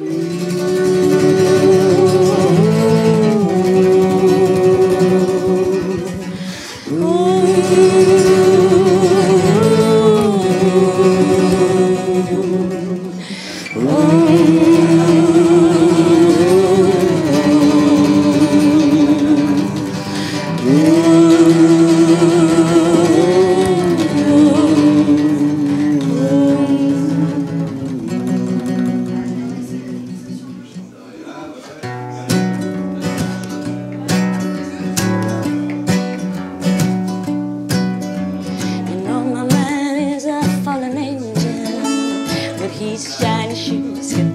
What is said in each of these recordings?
Ooh.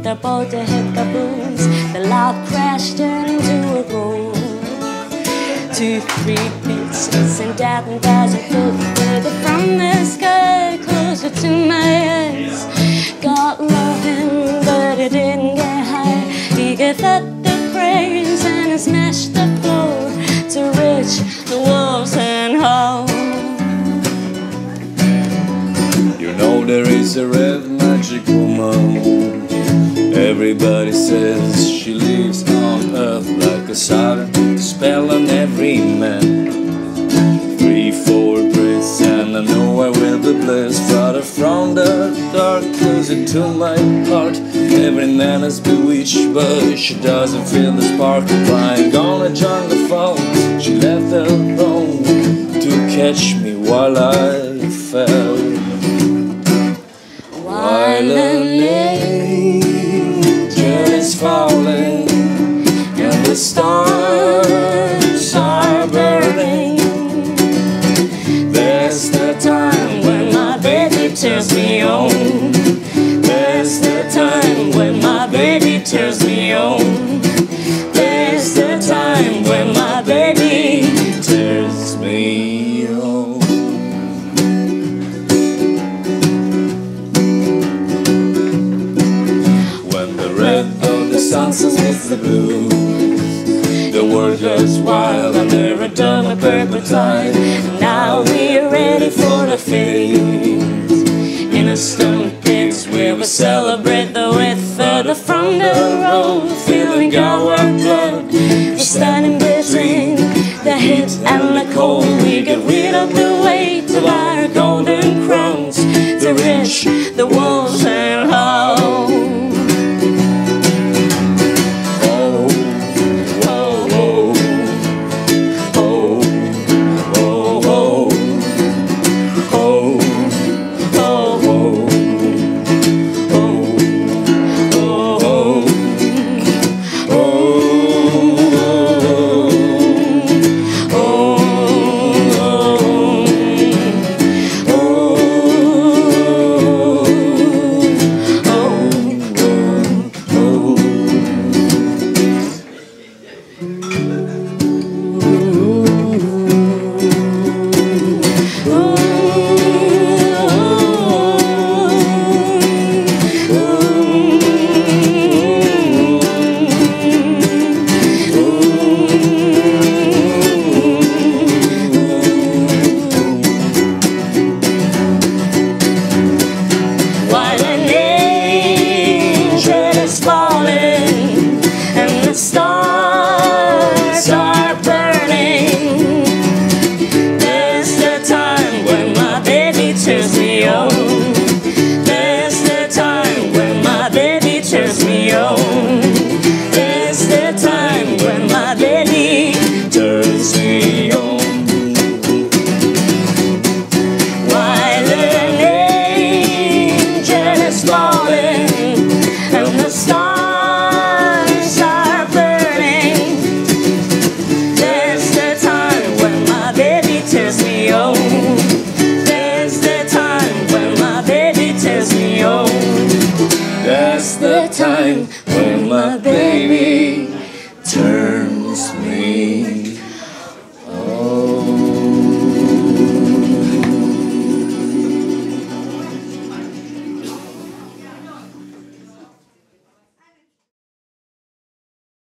The boat to hit the booms. The loud crash turned into a roar. Two, three pieces and that and doesn't further from the sky Closer to my eyes God loved him but he didn't get high He gave up the praise and he smashed the floor To reach the walls and home You know there is a red Says she lives on earth like a siren spell on every man. Three, four breaths, and I know I will be blessed. Father from the dark, closer to my heart. Every man is bewitched, but she doesn't feel the spark. Flying on a jungle on. There's the time when my baby turns me on. There's the time when my baby turns me on. When the red of the sunset meets the blue The world goes wild under never dome of purple tide further from the road Feeling our blood We're standing between the heat and the cold. We get rid of the weight the time when my baby turns me